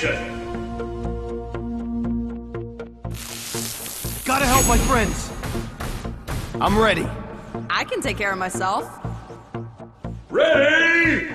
the destination. Gotta help my friends. I'm ready. I can take care of myself. Ready,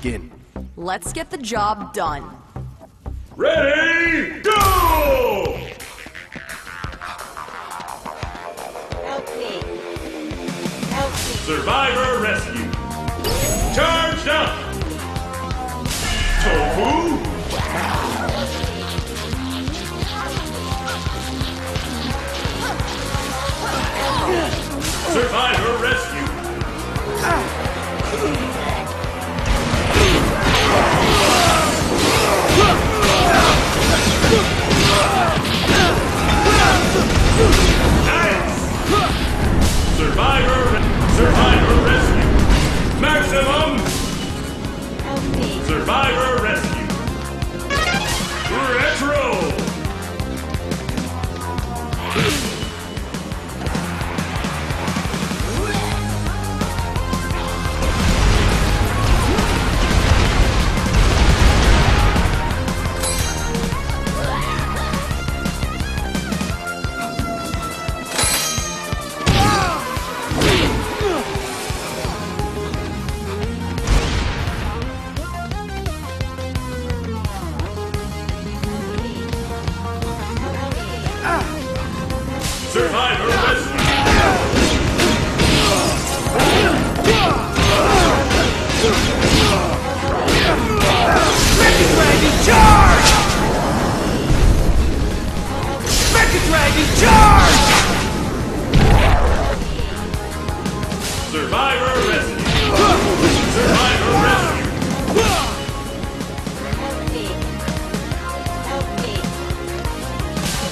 begin. Let's get the job done. Ready, go! Help me. Help me. Survivor rescue. Charged up! Tofu? Survivor rescue. Survivor, Survivor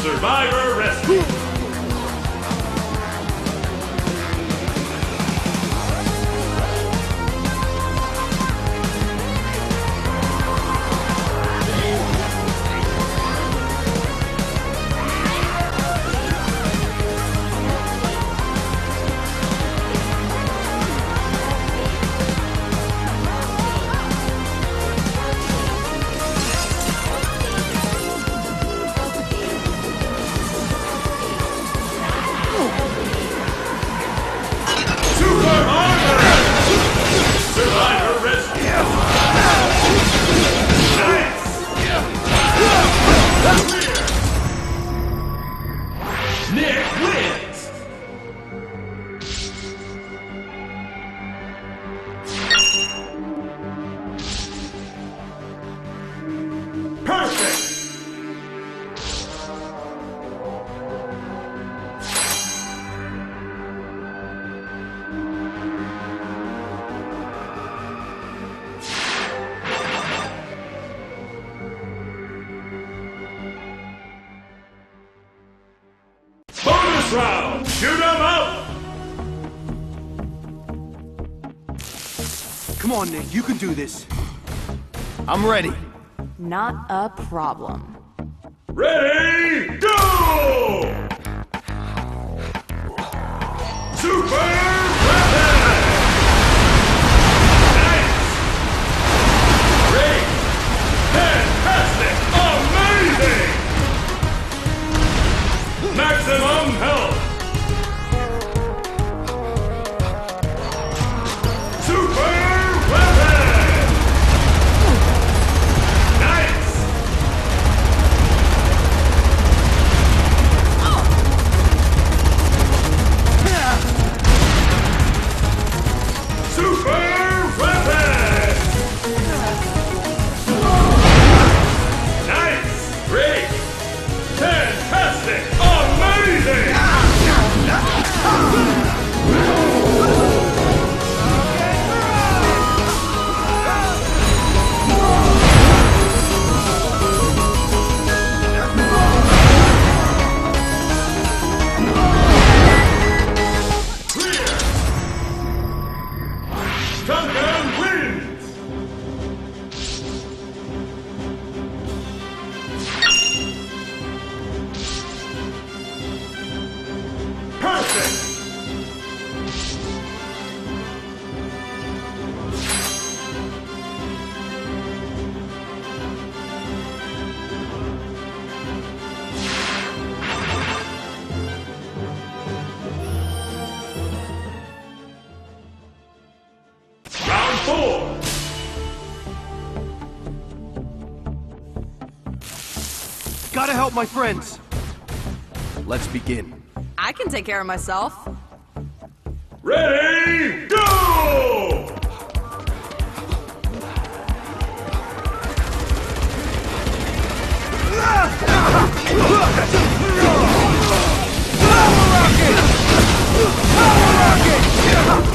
Survivor rescue. On, Nick, you can do this. I'm ready. Not a problem. Ready, go! Super help my friends. Let's begin. I can take care of myself. Ready, go! Great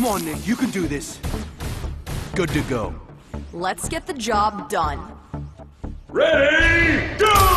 Come on, Nick, you can do this. Good to go. Let's get the job done. Ready, go!